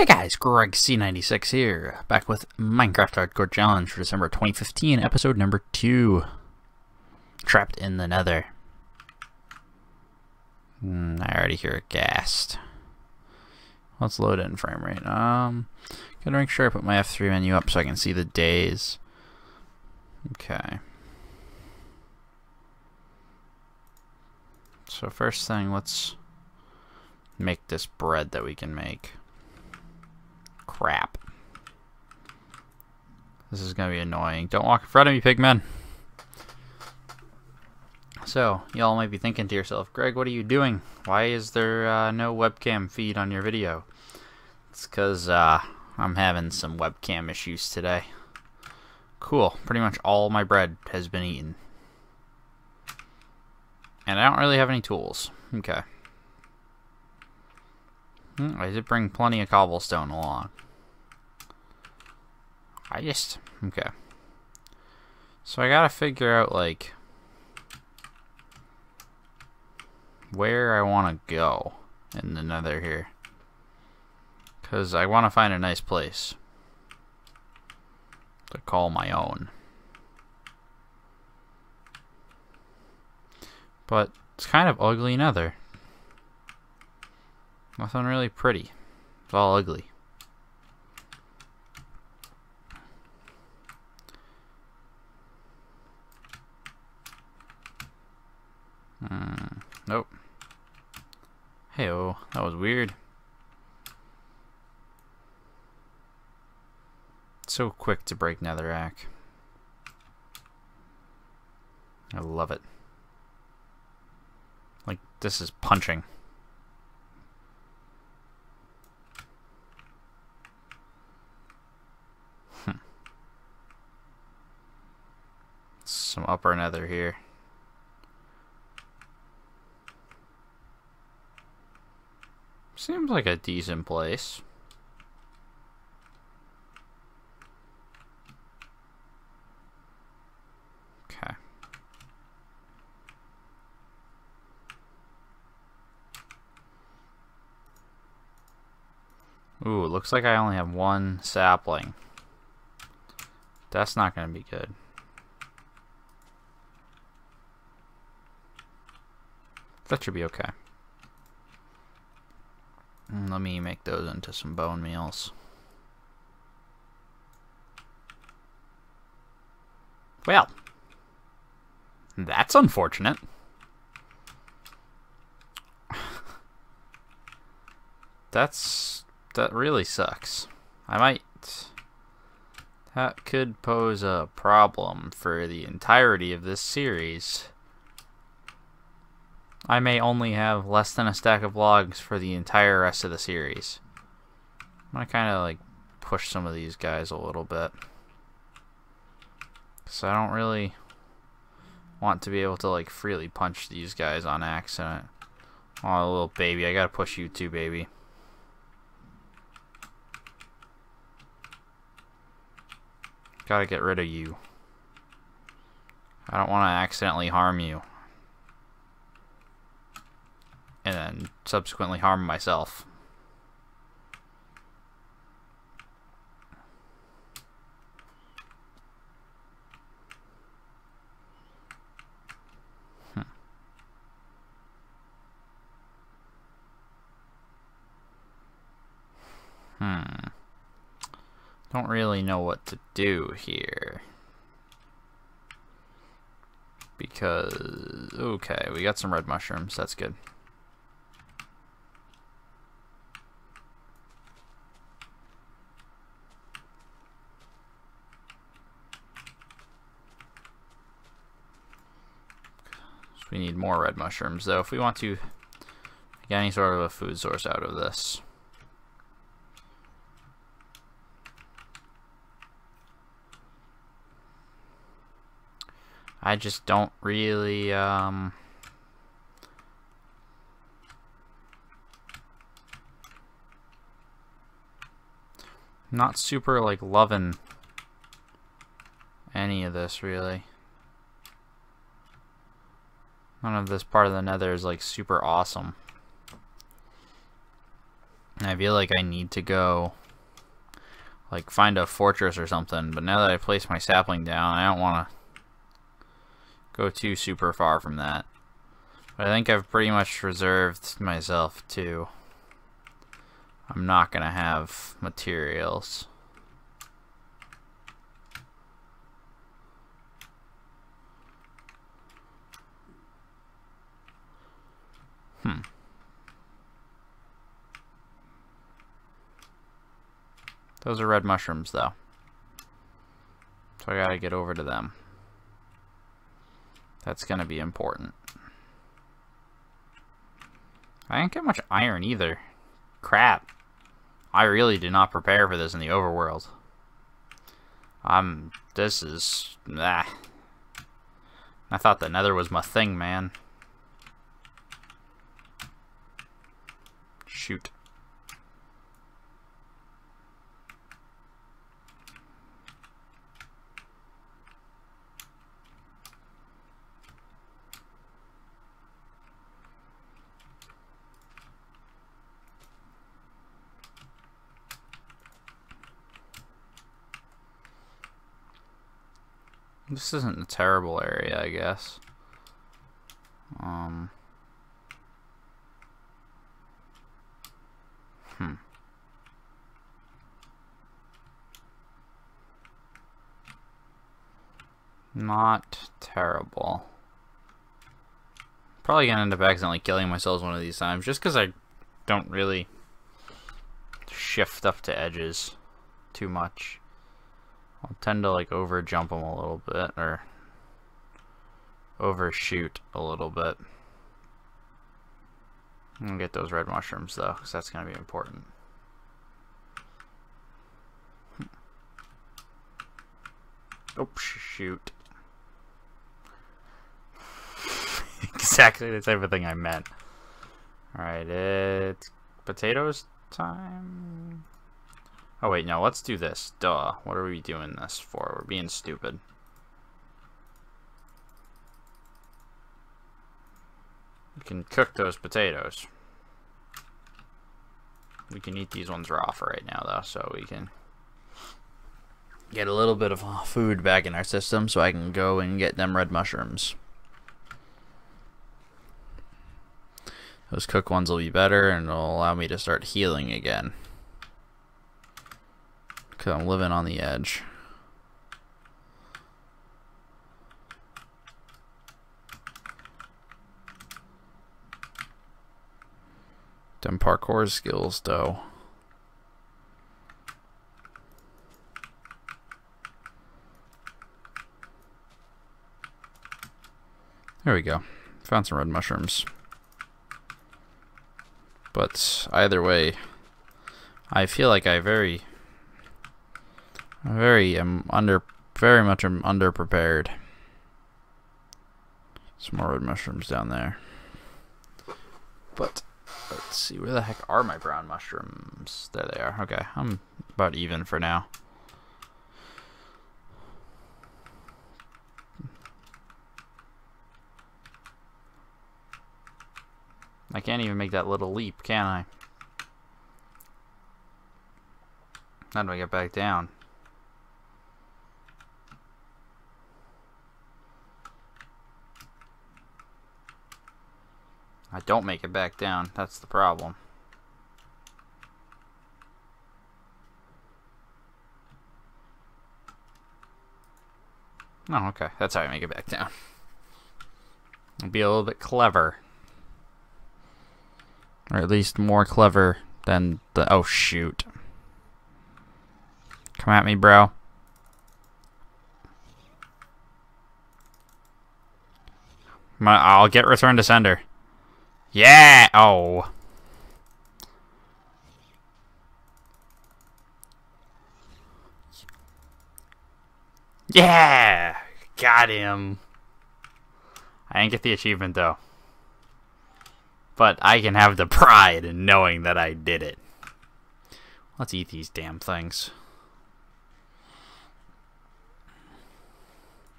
Hey guys, Greg C96 here, back with Minecraft Hardcore Challenge for December 2015, episode number 2. Trapped in the Nether. Mm, I already hear a ghast. Let's load in frame rate. Um, gotta make sure I put my F3 menu up so I can see the days. Okay. So first thing, let's make this bread that we can make. Crap. This is gonna be annoying. Don't walk in front of me, pigmen. So, y'all might be thinking to yourself, Greg, what are you doing? Why is there uh, no webcam feed on your video? It's because uh, I'm having some webcam issues today. Cool. Pretty much all my bread has been eaten. And I don't really have any tools. Okay. Hmm, I did bring plenty of cobblestone along. I just... Okay. So I gotta figure out, like... Where I want to go in the nether here. Because I want to find a nice place. To call my own. But it's kind of ugly nether. Nothing really pretty. It's all ugly. Hmm. Nope. Hey, oh, that was weird. So quick to break netherrack. I love it. Like, this is punching. Hmm. Some upper nether here. Seems like a decent place. Okay. Ooh, looks like I only have one sapling. That's not going to be good. That should be okay. Let me make those into some bone meals. Well, that's unfortunate. that's that really sucks. I might that could pose a problem for the entirety of this series. I may only have less than a stack of logs for the entire rest of the series. I'm gonna kind of like push some of these guys a little bit. Because I don't really want to be able to like freely punch these guys on accident. Oh, little baby, I gotta push you too, baby. Gotta get rid of you. I don't want to accidentally harm you. And then subsequently harm myself. Hmm. Hmm. Don't really know what to do here. Because, okay, we got some red mushrooms, that's good. Need more red mushrooms, though, if we want to get any sort of a food source out of this. I just don't really, um... Not super, like, loving any of this, really. None of this part of the nether is, like, super awesome. I feel like I need to go like find a fortress or something, but now that I place my sapling down, I don't want to go too super far from that. But I think I've pretty much reserved myself to I'm not going to have materials. Hmm. Those are red mushrooms, though. So I gotta get over to them. That's gonna be important. I didn't get much iron either. Crap. I really did not prepare for this in the overworld. Um, this is... Ah. I thought the nether was my thing, man. Shoot. This isn't a terrible area, I guess. Um... Hmm. Not terrible. Probably gonna end up accidentally killing myself one of these times, just because I don't really shift up to edges too much. I'll tend to like over jump them a little bit or overshoot a little bit. I'm gonna get those red mushrooms though, because that's gonna be important. Oh shoot. exactly the type of thing I meant. Alright, it's potatoes time. Oh wait, no, let's do this. Duh. What are we doing this for? We're being stupid. We can cook those potatoes. We can eat these ones raw for right now, though, so we can get a little bit of food back in our system so I can go and get them red mushrooms. Those cooked ones will be better and it'll allow me to start healing again. Because I'm living on the edge. Them parkour skills, though. There we go. Found some red mushrooms. But either way, I feel like I very very am under very much am underprepared. Some more red mushrooms down there. But let's see, where the heck are my brown mushrooms? There they are. Okay, I'm about even for now. I can't even make that little leap, can I? How do I get back down? I don't make it back down. That's the problem. Oh, okay. That's how I make it back down. Be a little bit clever. Or at least more clever than the... Oh, shoot. Come at me, bro. I'll get return to sender. Yeah! Oh. Yeah! Got him. I didn't get the achievement though. But I can have the pride in knowing that I did it. Let's eat these damn things.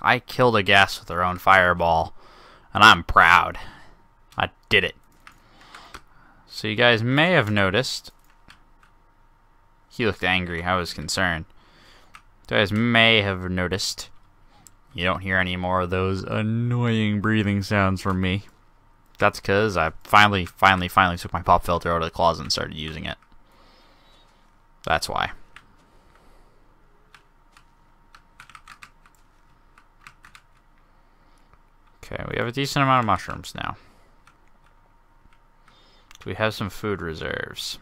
I killed a ghast with her own fireball, and I'm proud. I did it. So you guys may have noticed He looked angry. I was concerned. You guys may have noticed you don't hear any more of those annoying breathing sounds from me. That's because I finally, finally, finally took my pop filter out of the closet and started using it. That's why. Okay, we have a decent amount of mushrooms now. Do we have some food reserves?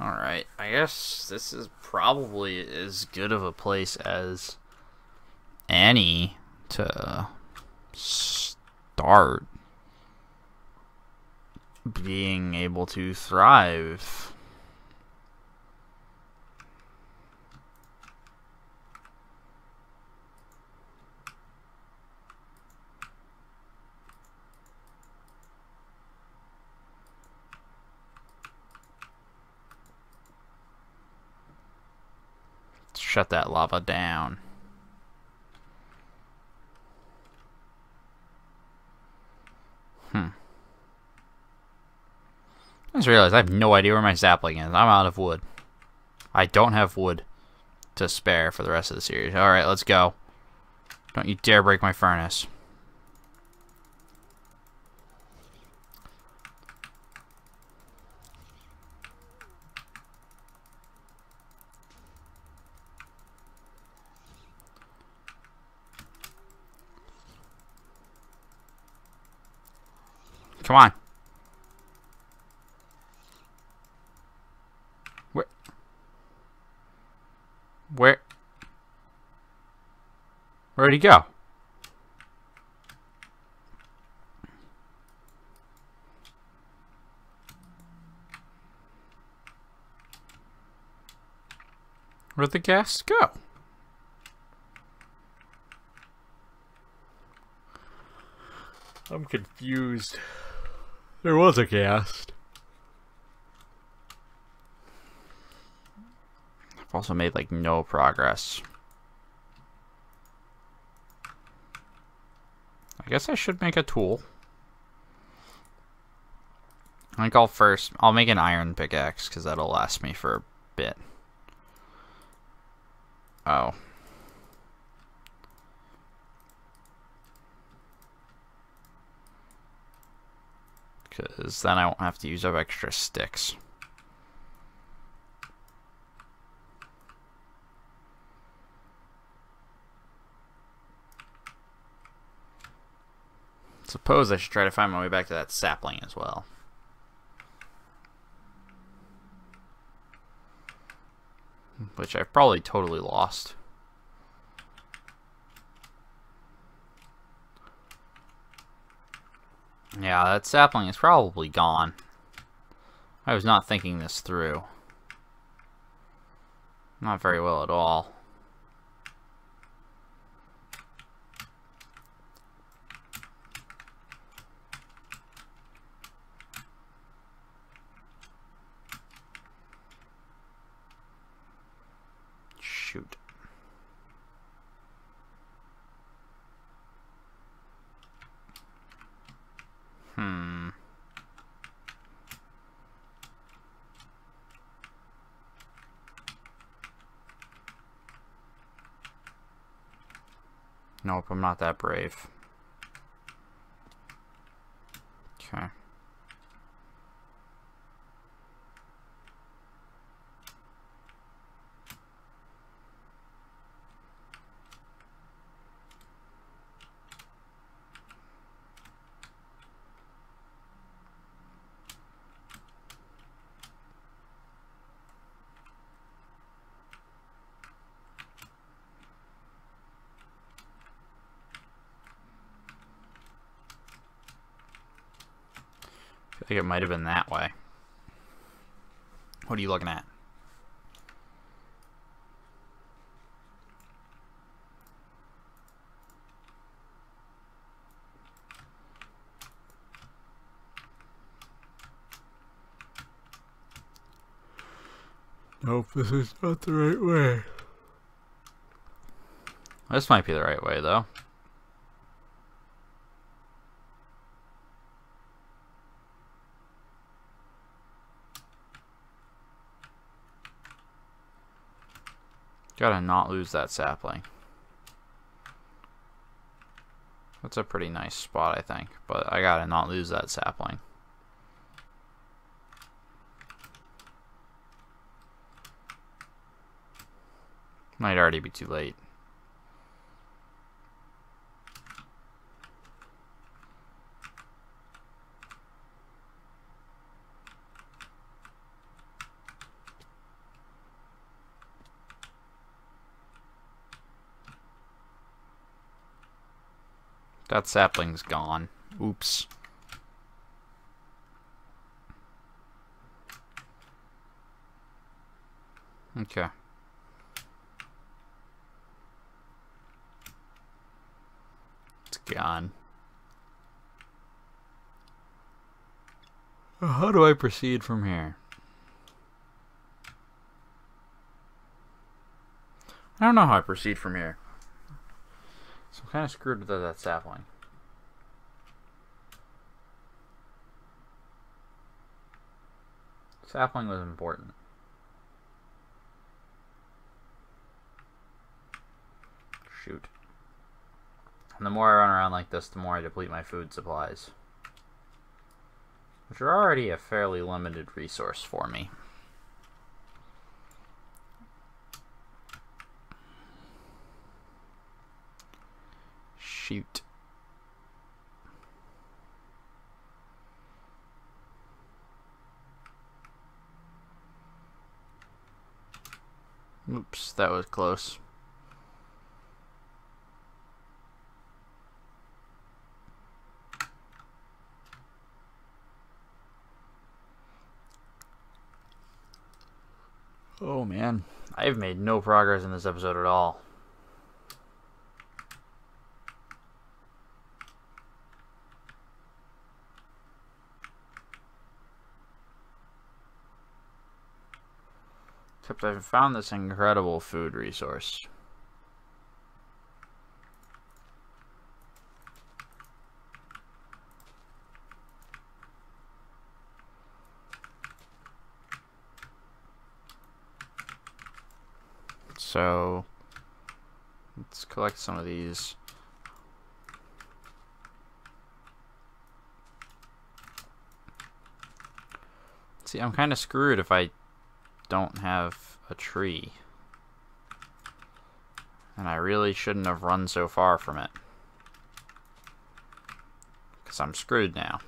Alright, I guess this is probably as good of a place as any to start being able to thrive. Shut that lava down. Hmm. I just realized I have no idea where my sapling is. I'm out of wood. I don't have wood to spare for the rest of the series. Alright, let's go. Don't you dare break my furnace. Come on. Where? Where? Where'd he go? Where'd the ghast go? I'm confused. There was a ghast. I've also made like no progress. Guess I should make a tool. I think I'll first, I'll make an iron pickaxe because that'll last me for a bit. Oh. because then I won't have to use up extra sticks. Suppose I should try to find my way back to that sapling as well. Which I've probably totally lost. Yeah, that sapling is probably gone. I was not thinking this through. Not very well at all. Hmm. Nope, I'm not that brave. Okay. Think it might have been that way. What are you looking at? Nope, this is not the right way. This might be the right way, though. Gotta not lose that sapling. That's a pretty nice spot, I think. But I gotta not lose that sapling. Might already be too late. That sapling's gone. Oops. Okay. It's gone. How do I proceed from here? I don't know how I proceed from here. So I'm kind of screwed with that sapling. Sapling was important. Shoot. And the more I run around like this, the more I deplete my food supplies. Which are already a fairly limited resource for me. Shoot. Oops, that was close. Oh man, I've made no progress in this episode at all. Except I've found this incredible food resource. So, let's collect some of these. See, I'm kind of screwed if I don't have a tree. And I really shouldn't have run so far from it. Because I'm screwed now.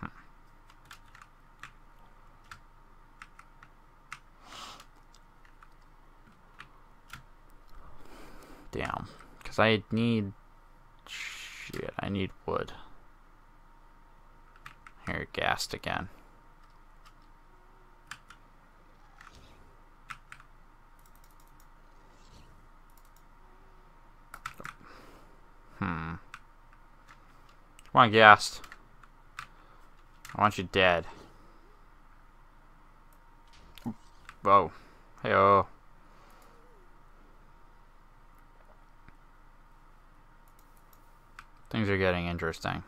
Hmm. Damn. Because I need... Shit, I need wood. Here, ghast again. Hmm. Come on, ghast. I want you dead. Whoa. Hey, oh. Things are getting interesting.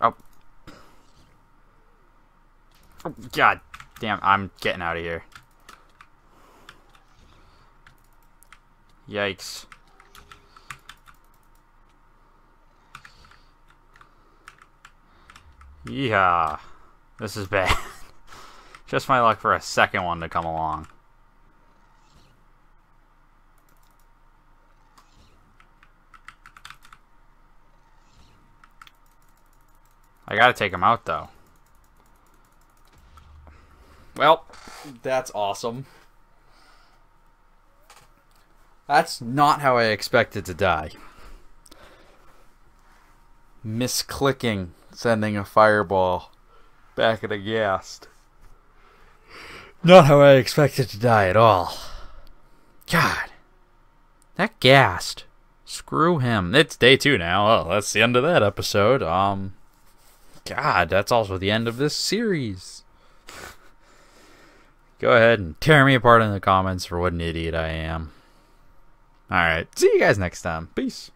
Oh. Oh, God damn, I'm getting out of here. Yikes. Yeah. This is bad. Just my luck for a second one to come along. I gotta take him out, though. Well, that's awesome. That's not how I expected to die. Misclicking, sending a fireball back at a ghast. Not how I expected to die at all. God. That ghast. Screw him. It's day two now. Oh, that's the end of that episode. Um, God, that's also the end of this series. Go ahead and tear me apart in the comments for what an idiot I am. Alright, see you guys next time. Peace.